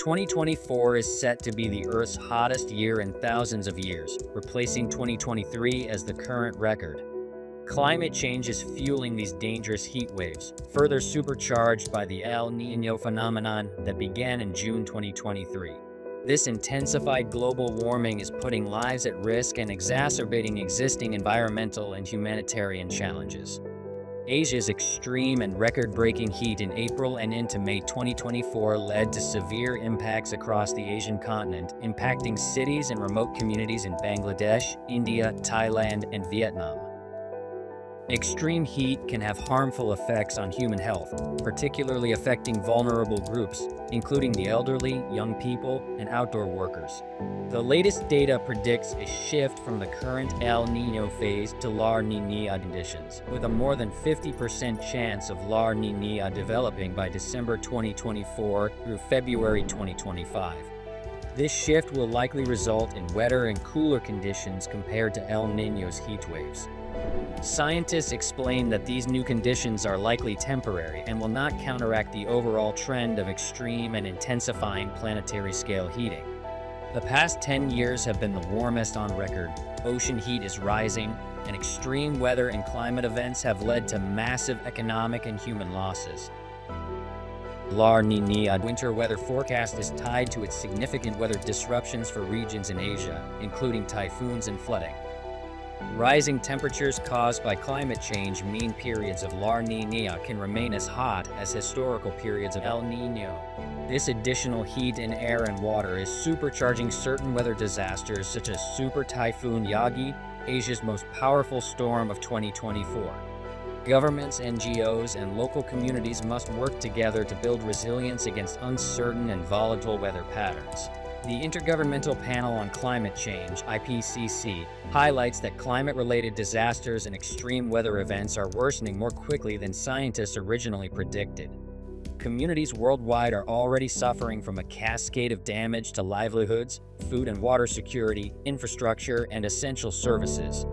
2024 is set to be the Earth's hottest year in thousands of years, replacing 2023 as the current record. Climate change is fueling these dangerous heat waves, further supercharged by the El Niño phenomenon that began in June 2023. This intensified global warming is putting lives at risk and exacerbating existing environmental and humanitarian challenges. Asia's extreme and record-breaking heat in April and into May 2024 led to severe impacts across the Asian continent, impacting cities and remote communities in Bangladesh, India, Thailand, and Vietnam. Extreme heat can have harmful effects on human health, particularly affecting vulnerable groups, including the elderly, young people, and outdoor workers. The latest data predicts a shift from the current El Nino phase to La Niña conditions, with a more than 50% chance of La Niña developing by December 2024 through February 2025. This shift will likely result in wetter and cooler conditions compared to El Niño's heat waves. Scientists explain that these new conditions are likely temporary and will not counteract the overall trend of extreme and intensifying planetary scale heating. The past 10 years have been the warmest on record, ocean heat is rising, and extreme weather and climate events have led to massive economic and human losses. La Niña winter weather forecast is tied to its significant weather disruptions for regions in Asia, including typhoons and flooding. Rising temperatures caused by climate change mean periods of La Niña can remain as hot as historical periods of El Niño. This additional heat in air and water is supercharging certain weather disasters such as Super Typhoon Yagi, Asia's most powerful storm of 2024. Governments, NGOs, and local communities must work together to build resilience against uncertain and volatile weather patterns. The Intergovernmental Panel on Climate Change, IPCC, highlights that climate-related disasters and extreme weather events are worsening more quickly than scientists originally predicted. Communities worldwide are already suffering from a cascade of damage to livelihoods, food and water security, infrastructure, and essential services.